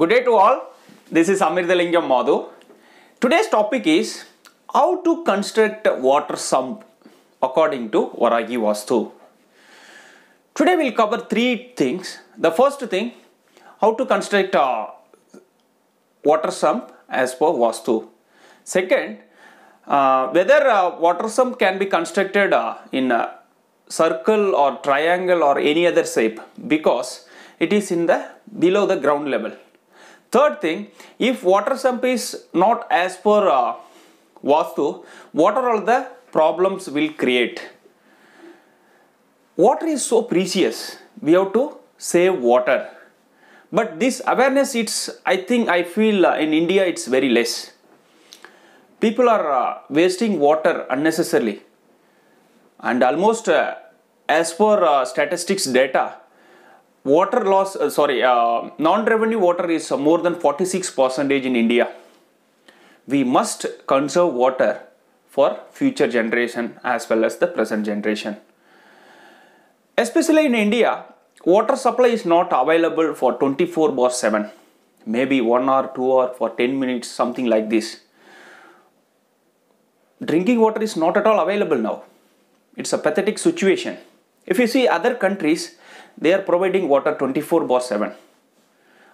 Good day to all. This is Amir Amirthalingam Madhu. Today's topic is how to construct a water sump according to Varahi Vastu. Today we'll cover three things. The first thing, how to construct a water sump as per Vastu. Second, uh, whether a water sump can be constructed uh, in a circle or triangle or any other shape because it is in the below the ground level. Third thing, if water sump is not as per uh, Vastu, what are all the problems will create? Water is so precious. We have to save water. But this awareness, it's I think I feel uh, in India it's very less. People are uh, wasting water unnecessarily, and almost uh, as per uh, statistics data, water loss uh, sorry uh, non-revenue water is more than 46 percentage in India. We must conserve water for future generation as well as the present generation especially in India, water supply is not available for 24 bar 7, maybe 1 or 2 or for 10 minutes, something like this. Drinking water is not at all available now. It's a pathetic situation. If you see other countries, they are providing water 24 bar 7.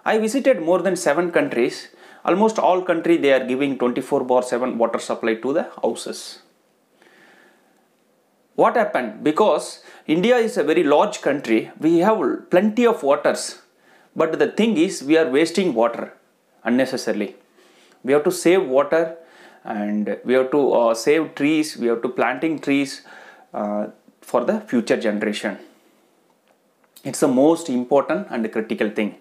I visited more than 7 countries. Almost all country they are giving 24 bar 7 water supply to the houses. What happened? Because india is a very large country we have plenty of waters. But the thing is we are wasting water unnecessarily. We have to save water and we have to uh, save trees. We have to planting trees uh, for the future generation it's the most important and critical thing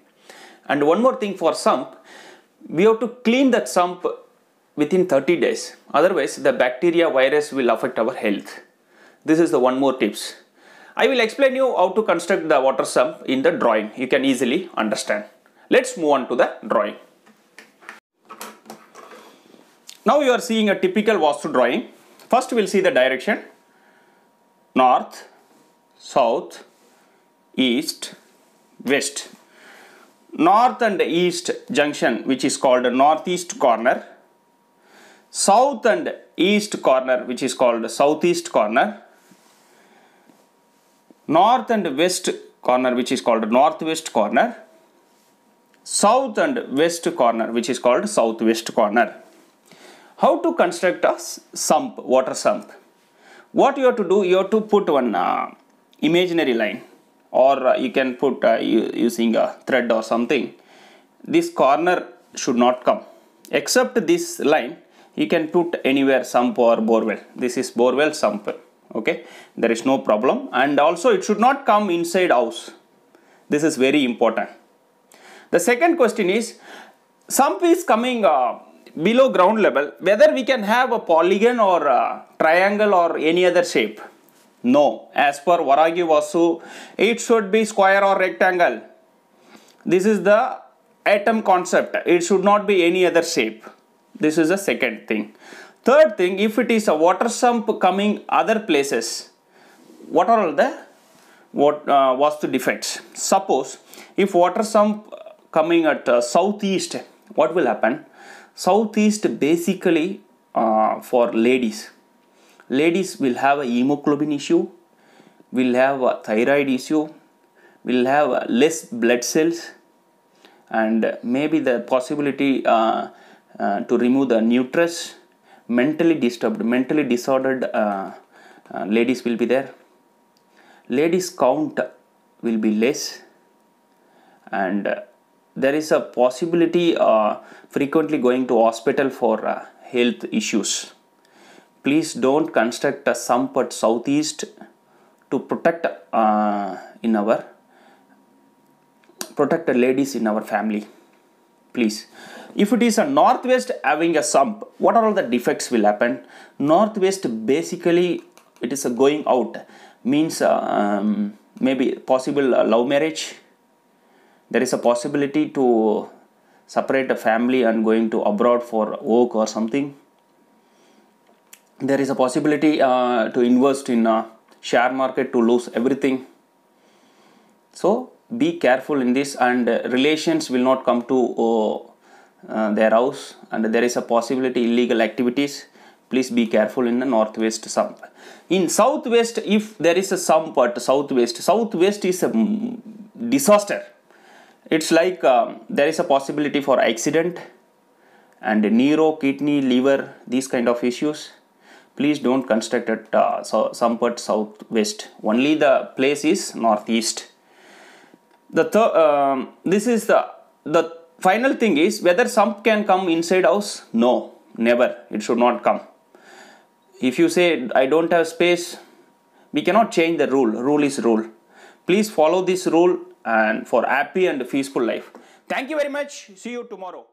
and one more thing for sump we have to clean that sump within 30 days otherwise the bacteria virus will affect our health this is the one more tips. I will explain you how to construct the water sump in the drawing. You can easily understand. Let's move on to the drawing. Now you are seeing a typical Vastu drawing. First we'll see the direction. North, South, East, West. North and East junction which is called Northeast corner. South and East corner which is called Southeast corner. North and west corner which is called northwest corner. South and west corner which is called southwest corner. How to construct a sump water sump? What you have to do you have to put one uh, imaginary line or uh, you can put uh, using a thread or something this corner should not come. Except this line you can put anywhere sump or borewell. This is borewell sump okay? There is no problem. And also it should not come inside house. This is very important. The second question is sump is coming uh, below ground level whether we can have a polygon or a triangle or any other shape no as per Varahi Vastu, it should be square or rectangle this is the atom concept it should not be any other shape this is the second thing Third thing, if it is a water sump coming other places, what are all the what uh, was the defects? Suppose if water sump coming at uh, southeast, what will happen? Southeast basically uh, for ladies. Ladies will have a hemoglobin issue, will have a thyroid issue, will have less blood cells, and maybe the possibility uh, uh, to remove the uterus. Mentally disturbed mentally disordered uh, uh, ladies will be there. Ladies count will be less and uh, there is a possibility frequently going to hospital for health issues please don't construct a sump at southeast to protect in our protect the ladies in our family. Please. If it is a northwest having a sump what are all the defects will happen? Northwest basically it is a going out. Means uh, um, maybe possible uh, love marriage. There is a possibility to separate a family and going to abroad for work or something there is a possibility uh, to invest in a share market to lose everything. So be careful in this and relations will not come to uh, uh, their house and there is a possibility illegal activities. Please be careful in the northwest sump in southwest if there is a sump at southwest southwest is a disaster. It's like um, there is a possibility for accident and neuro kidney liver these kind of issues please don't construct at uh, so, sump at southwest. Only the place is northeast. The th- um, this is the the final thing is whether sump can come inside house? No never. It should not come. If you say i don't have space we cannot change the rule. Rule is rule. Please follow this rule and for happy and peaceful life. Thank you very much. See you tomorrow